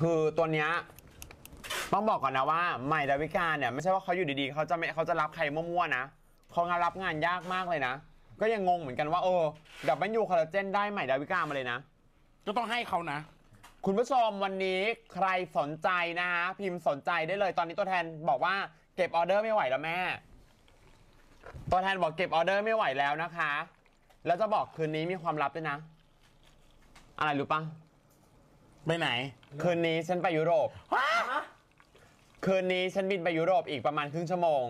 คือตัวเนี้ยต้องบอกก่อนนะว่าใหม่ดาวิกาเนี่ยไม่ใช่ว่าเขาอยู่ดีๆเขาจะไม่เขาจะรับใครมั่วๆนะเขางานรับงานยากมากเลยนะ ก็ยังงงเหมือนกันว่าเออ W Collagen ได้ใหม่ดาวิกามาเลยนะ ก็ต้องให้เขานะ คุณผู้ชมวันนี้ใครสนใจนะฮะพิมพ์สนใจได้เลยตอนนี้ตัวแทนบอกว่าเก็บออเดอร์ไม่ไหวแล้วแม่ ตัวแทนบอกเก็บออเดอร์ไม่ไหวแล้วนะคะ แล้วจะบอกคืนนี้มีความลับด้วยนะ อะไรรู้ปะ ไปไหนคืนนี้ฉันไปยุโรปว้าคืนนี้ฉันบินไปยุโรปอีกประมาณครึ่งชั่วโมง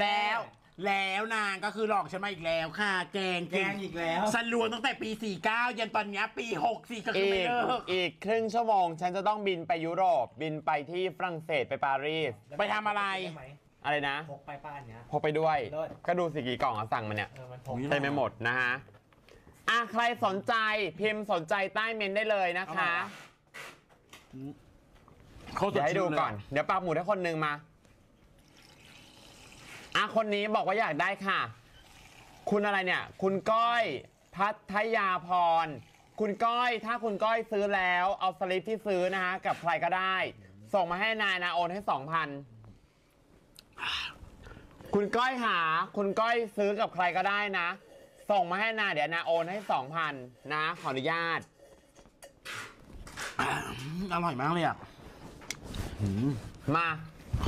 แล้ว แล้วนางก็คือหลอกฉันมาอีกแล้วค่ะแกงแกงอีกแล้วฉันรวมตั้งแต่ปี 49 ยันตอนเนี้ยปี 64 ก็คืออีไม่กเลิกอีกครึ่งชั่วโมง ฉันจะต้องบินไปยุโรป บินไปที่ฝรั่งเศสไปปารีส ไปทำอะไร ด้หมอะไรนะ พกไปป้าอันเนี้ย พกไปด้วย เลิศ ก็ดูสิกี่กล่องอะสั่งมาเนี่ย เออมันพกอุ๊ยเต็มไปหมดนะฮะ อะ ใครสนใจพิมพ์สนใจใต้เมนได้เลยนะคะ เขาสเดี๋ยวให้ดูก่อน เดี๋ยวปักหมุดให้คนหนึ่งมา อะ คนนี้บอกว่าอยากได้ค่ะ คุณอะไรเนี่ย คุณก้อยพัทยาพร คุณก้อยถ้าคุณก้อยซื้อแล้ว เอาสลิปที่ซื้อนะฮะ กับใครก็ได้ ส่งมาให้นายนะโอนให้สองพันคุณก้อยหา คุณก้อยซื้อกับใครก็ได้นะ ส่งมาให้นาเดี๋ยวนาโอนให้สองพันนะ ขออนุญาต อืมอร่อยมากเลยอะมา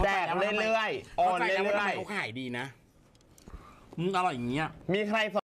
แจกเรื่อยๆโอนข้าใจแล้วว่าทำเรื่ไมอยเขาขายดีนะอืมอร่อยอย่างเงี้ย ๆมีใคร